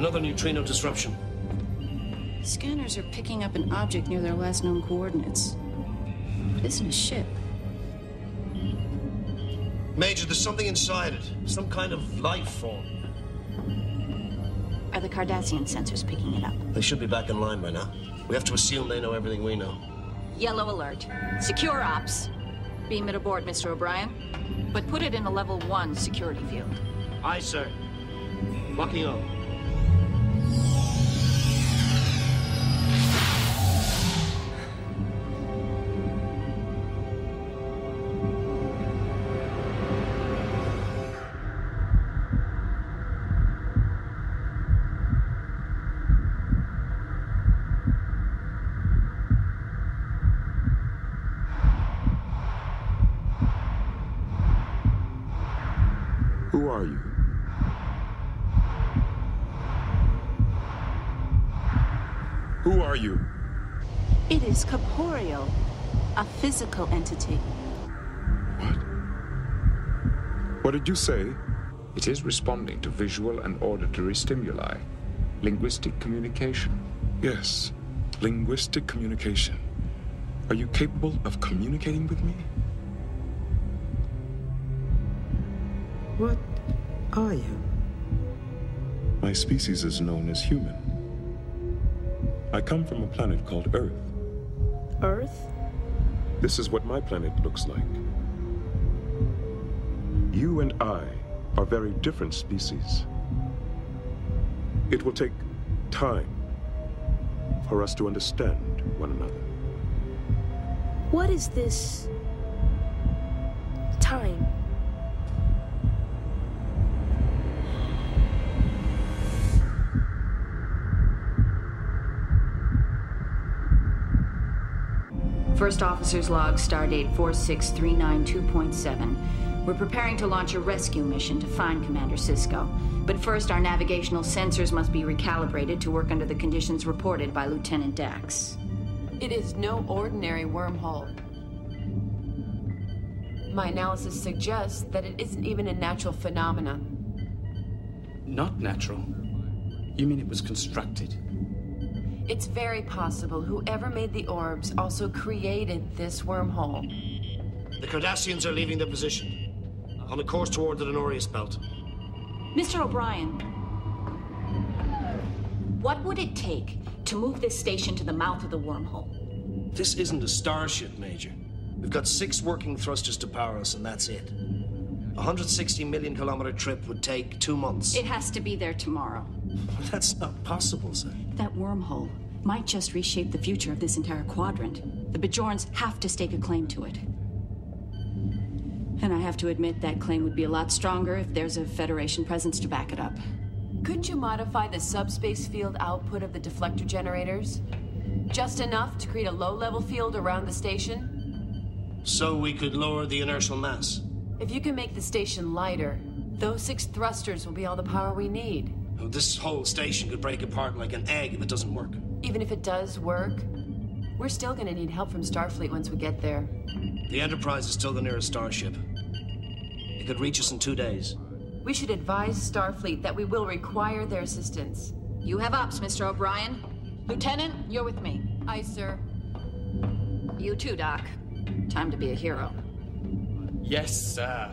Another neutrino disruption. Scanners are picking up an object near their last known coordinates. It isn't a ship. Major, there's something inside it. Some kind of life form. Are the Cardassian sensors picking it up? They should be back in line by now. We have to assume they know everything we know. Yellow alert. Secure ops. Beam it aboard, Mr. O'Brien. But put it in a level one security field. Aye, sir. Locking up. Who are you? Who are you? It is corporeal, a physical entity. What? What did you say? It is responding to visual and auditory stimuli. Linguistic communication. Yes, linguistic communication. Are you capable of communicating with me? What are you? My species is known as human. I come from a planet called Earth. Earth? This is what my planet looks like. You and I are very different species. It will take time for us to understand one another. What is this time? First Officer's Log, Stardate 46392.7. We're preparing to launch a rescue mission to find Commander Sisko. But first, our navigational sensors must be recalibrated to work under the conditions reported by Lieutenant Dax. It is no ordinary wormhole. My analysis suggests that it isn't even a natural phenomenon. Not natural. You mean it was constructed? It's very possible whoever made the orbs also created this wormhole. The Cardassians are leaving their position. On a course toward the Denorios belt. Mr. O'Brien, what would it take to move this station to the mouth of the wormhole? This isn't a starship, Major. We've got six working thrusters to power us, and that's it. A 160 million kilometer trip would take two months. It has to be there tomorrow. That's not possible, sir. That wormhole might just reshape the future of this entire quadrant. The Bajorans have to stake a claim to it. And I have to admit that claim would be a lot stronger if there's a Federation presence to back it up. Couldn't you modify the subspace field output of the deflector generators? Just enough to create a low level field around the station? So we could lower the inertial mass. If you can make the station lighter, those six thrusters will be all the power we need. This whole station could break apart like an egg if it doesn't work. Even if it does work, we're still gonna need help from Starfleet once we get there. The Enterprise is still the nearest starship. It could reach us in two days. We should advise Starfleet that we will require their assistance. You have ops, Mr. O'Brien. Lieutenant, you're with me. Aye, sir. You too, Doc. Time to be a hero. Yes, sir.